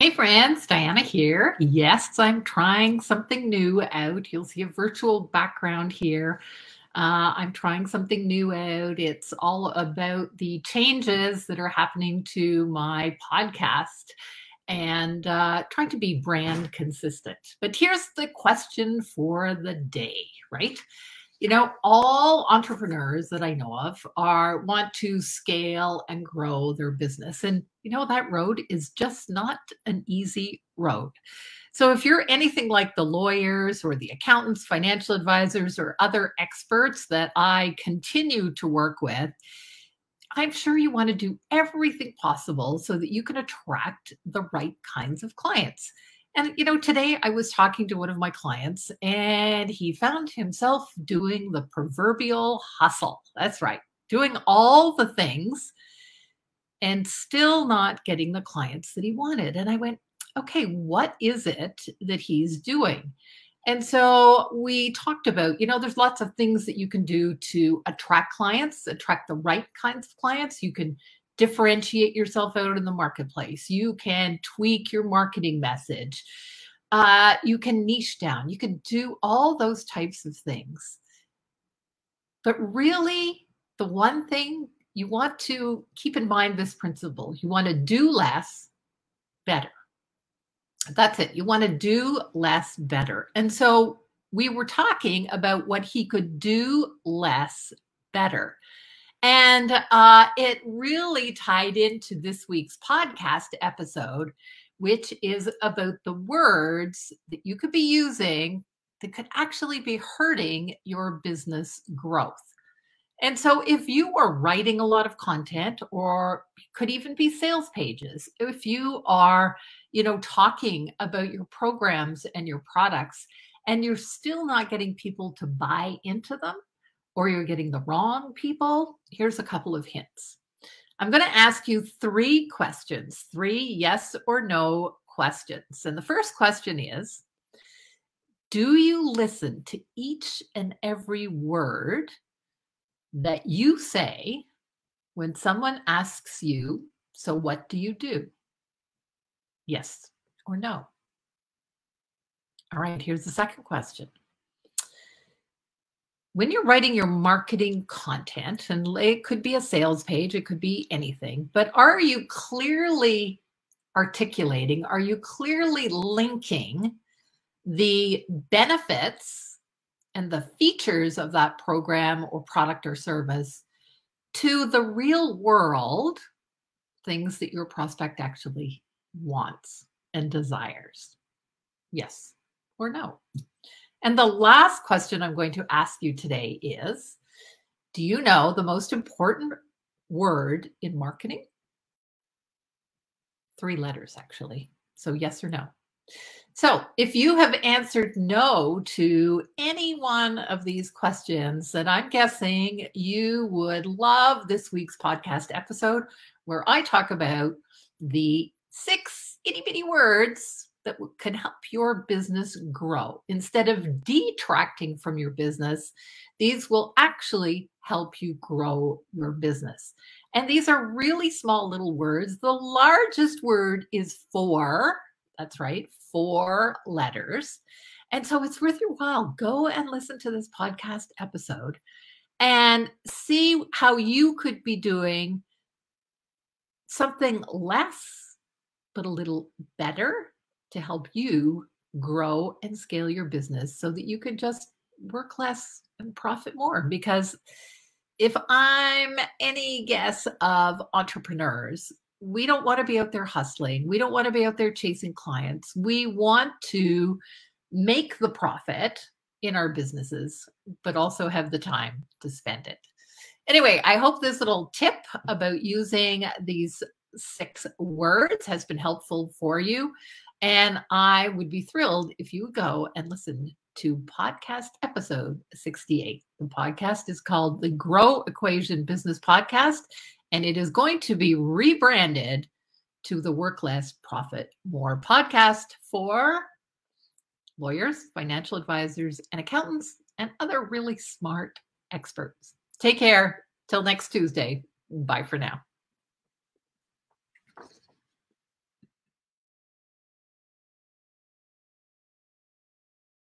Hey friends, Diana here. Yes, I'm trying something new out. You'll see a virtual background here. Uh, I'm trying something new out. It's all about the changes that are happening to my podcast and uh, trying to be brand consistent. But here's the question for the day, right? You know all entrepreneurs that i know of are want to scale and grow their business. And you know that road is just not an easy road. So if you're anything like the lawyers or the accountants financial advisors or other experts that i continue to work with i'm sure you want to do everything possible so that you can attract the right kinds of clients and, you know, today I was talking to one of my clients and he found himself doing the proverbial hustle. That's right, doing all the things and still not getting the clients that he wanted. And I went, okay, what is it that he's doing? And so we talked about, you know, there's lots of things that you can do to attract clients, attract the right kinds of clients. You can differentiate yourself out in the marketplace. You can tweak your marketing message. Uh, you can niche down. You can do all those types of things. But really, the one thing you want to keep in mind this principle you want to do less better. That's it. You want to do less better. And so we were talking about what he could do less better. And uh, it really tied into this week's podcast episode, which is about the words that you could be using that could actually be hurting your business growth. And so, if you are writing a lot of content, or could even be sales pages, if you are, you know, talking about your programs and your products, and you're still not getting people to buy into them, or you're getting the wrong people, here's a couple of hints. I'm going to ask you three questions, three yes or no questions. And the first question is Do you listen to each and every word that you say when someone asks you, So what do you do? Yes or no? All right, here's the second question when you're writing your marketing content, and it could be a sales page, it could be anything, but are you clearly articulating, are you clearly linking the benefits and the features of that program or product or service to the real world things that your prospect actually wants and desires? Yes or no? And the last question I'm going to ask you today is Do you know the most important word in marketing? Three letters, actually. So, yes or no. So, if you have answered no to any one of these questions, then I'm guessing you would love this week's podcast episode where I talk about the six itty bitty words that can help your business grow. Instead of detracting from your business, these will actually help you grow your business. And these are really small little words. The largest word is four. That's right, four letters. And so it's worth your while. Go and listen to this podcast episode and see how you could be doing something less, but a little better to help you grow and scale your business so that you can just work less and profit more. Because if I'm any guess of entrepreneurs, we don't want to be out there hustling. We don't want to be out there chasing clients. We want to make the profit in our businesses, but also have the time to spend it. Anyway, I hope this little tip about using these six words has been helpful for you. And I would be thrilled if you would go and listen to podcast episode 68. The podcast is called the Grow Equation Business Podcast, and it is going to be rebranded to the Work Less, Profit More podcast for lawyers, financial advisors, and accountants, and other really smart experts. Take care. Till next Tuesday. Bye for now.